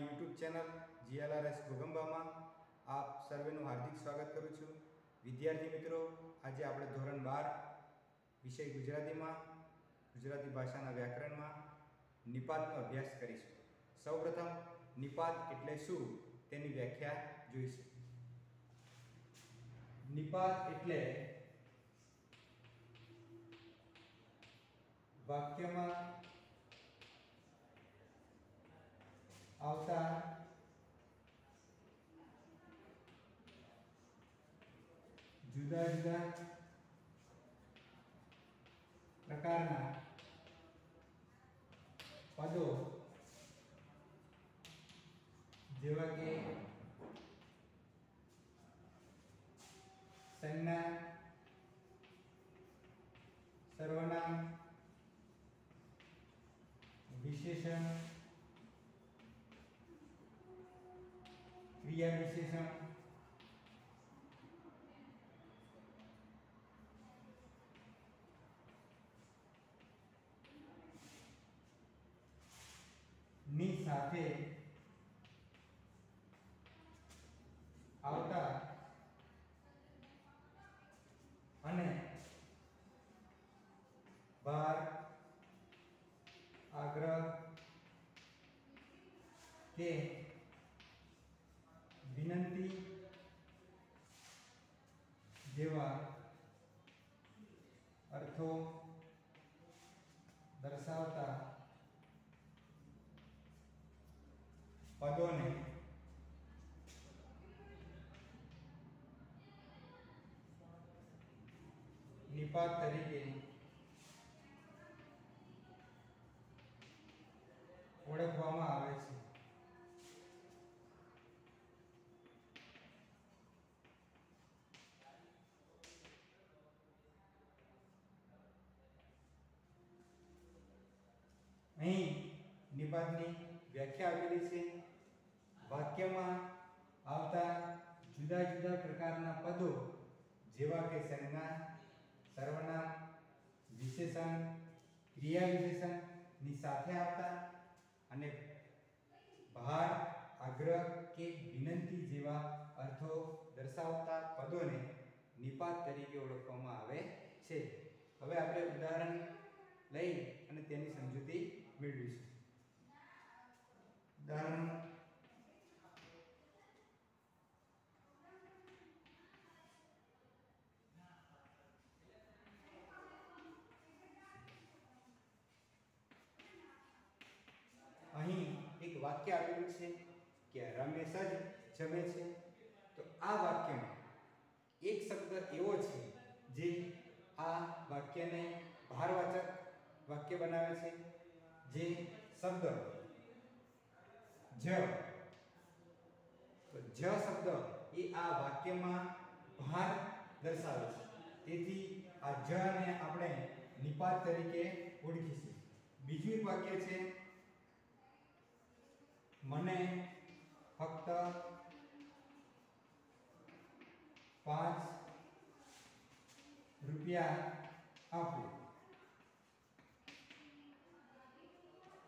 YouTube channel જીએલઆરએસ ગોગંબામાં આપ સર્વેનું હાર્દિક સ્વાગત કરું છું વિદ્યાર્થી મિત્રો આજે આપણે ધોરણ બાર વિષય ગુજરાતીમાં ગુજરાતી ભાષાના વ્યાકરણમાં નિપાતનો અભ્યાસ કરીશું સૌપ્રથમ નિપાત એટલે શું તેની વ્યાખ્યા જોઈશું નિપાત એટલે વાક્યમાં આવતા જુદા જુદા પ્રકારના પદો જેવા કે સંજ્ઞા સર્વનામ વિશેષણ ક્રિયા વિશેષણ ની સાથે આવતા અને ભાર આગ્રહ કે પદોને નિપાત તરીકે. ઓળખવામાં આવે છે. અહીં નિપાતની વ્યાખ્યા આપેલી છે. વાક્યમાં આવતા જુદા જુદા પ્રકારના પદો જેવા કે સંજ્ઞા, સર્વનામ, વિશેષણ, ક્રિયા વિશેષણની સાથે આવતા અને ભાર, આગ્રહ કે વિનંતી જેવા અર્થો દર્શાવતા પદોને નિપાત તરીકે ઓળખવામાં આવે છે. હવે આપણે ઉદાહરણ લઈ અને તેની સમજૂતી મેળવીશું. ઉદાહરણ કે રમેશ જ જમે છે તો આ વાક્યમાં એક શબ્દ એવો છે જે આ વાક્યને ભારવાચક વાક્ય બનાવે છે જે શબ્દ જ તો જ શબ્દ એ આ વાક્યમાં ભાર દર્શાવે છે તેથી આ જ ને આપણે નિપાત તરીકે ઓળખીશું બીજું એક વાક્ય છે મને ફક્ત પાંચ રૂપિયા આપો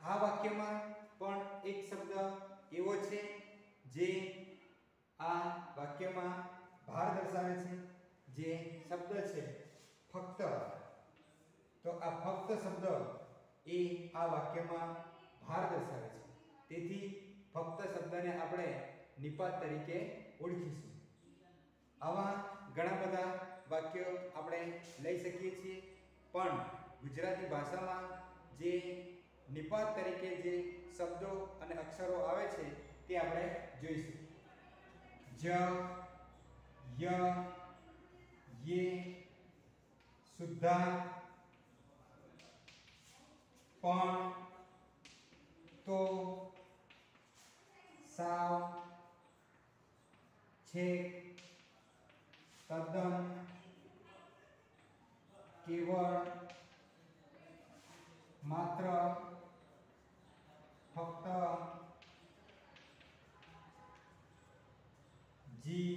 આ વાક્યમાં પણ એક શબ્દ એવો છે જે આ વાક્યમાં ભાર દર્શાવે છે જે શબ્દ છે ફક્ત તો આ ફક્ત શબ્દ એ આ વાક્યમાં ભાર દર્શાવે છે તેથી ફક્ત શબ્દને આપણે નિપાત તરીકે ઓળખીશું. આવા ઘણા બધા વાક્યો આપણે લઈ શકીએ છીએ, પણ ગુજરાતી ભાષામાં જે નિપાત તરીકે જે શબ્દો અને અક્ષરો આવે છે, તે આપણે જોઈશું. જ, ય, યે શુદ્ધા પણ, તો છે તદ્દન કેવળ માત્ર ફક્ત જી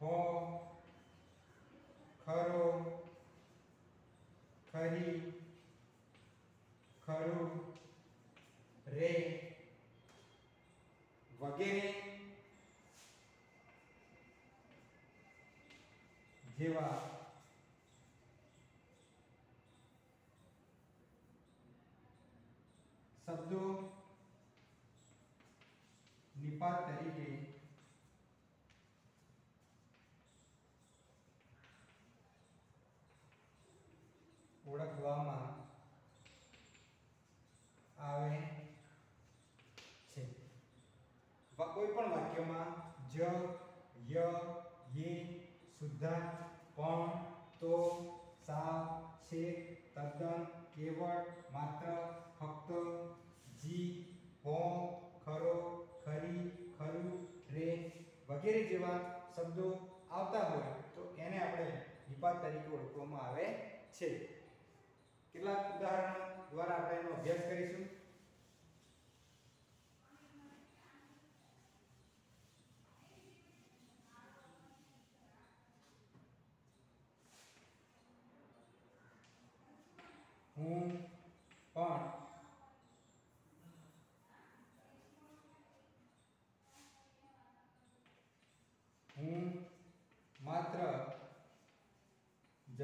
હો ખરો ખરી ખરું રે જેવા શબ્દો નિપાત તરીકે ઓળખવામાં આવે છે વા- કોઈ પણ વાક્યમાં જ ય યે શુદ્ધાર્થ પણ તો સા છે, તદ્દન કેવળ માત્ર ફક્ત જી હો ખરો, ખરી, ખરું, રે વગેરે જેવા શબ્દો આવતા હોય તો એને આપણે નિપાત તરીકે ઓળખવામાં આવે છે. કેટલાક ઉદાહરણો દ્વારા આપણે એનો અભ્યાસ કરીશું હું પણ હું માત્ર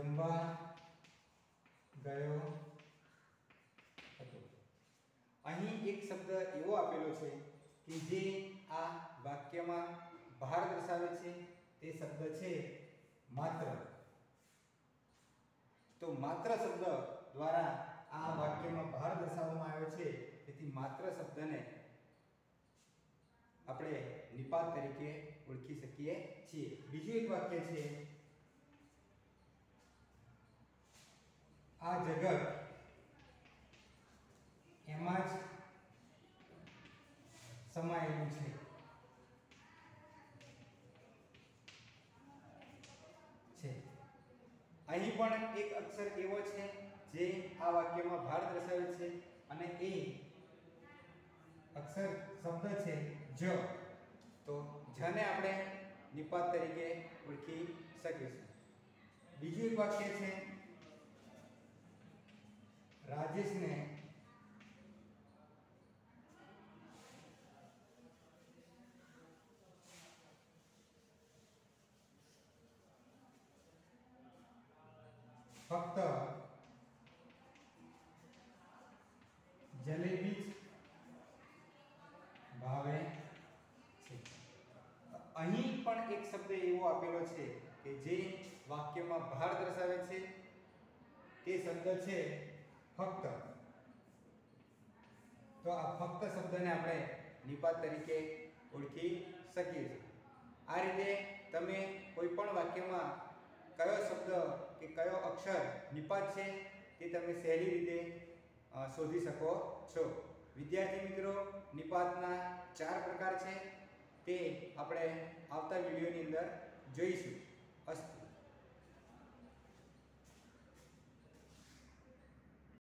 જમવા ગયો હતો. અહીં એક શબ્દ એવો આપેલો છે કે જે આ વાક્યમાં ભાર દર્શાવે છે, તે શબ્દ છે માત્ર. તો માત્ર શબ્દ દ્વારા આ વાક્યમાં ભાર દર્શાવવામાં આવ્યો છે, તેથી માત્ર શબ્દને આપણે નિપાત તરીકે ઓળખી શકીએ છીએ. બીજું એક વાક્ય છે આ જગત એમાં જ સમાયેલું છે. અહીં પણ એક અક્ષર એવો છે જે આ વાક્યમાં ભાર દર્શાવે છે અને એ અક્ષર શબ્દ છે જ. તો જને આપણે નિપાત તરીકે ઓળખી શકીશું. બીજું એક વાક્ય છે રાજેશને ફક્ત જલેબી જ ભાવે છે અહીં પણ એક શબ્દ એવો આપેલો છે કે જે વાક્યમાં ભાર દર્શાવે છે તે શબ્દ છે ફક્ત. તો આ ફક્ત શબ્દને આપણે નિપાત તરીકે ઓળખી શકીએ છીએ. આ રીતે તમે કોઈ પણ વાક્યમાં કયો શબ્દ કે કયો અક્ષર નિપાત છે તે તમે સહેલી રીતે શોધી શકો છો. વિદ્યાર્થી મિત્રો, નિપાતના ચાર પ્રકાર છે તે આપણે આવતા વિડીયોની અંદર જોઈશું. અસ્તુ.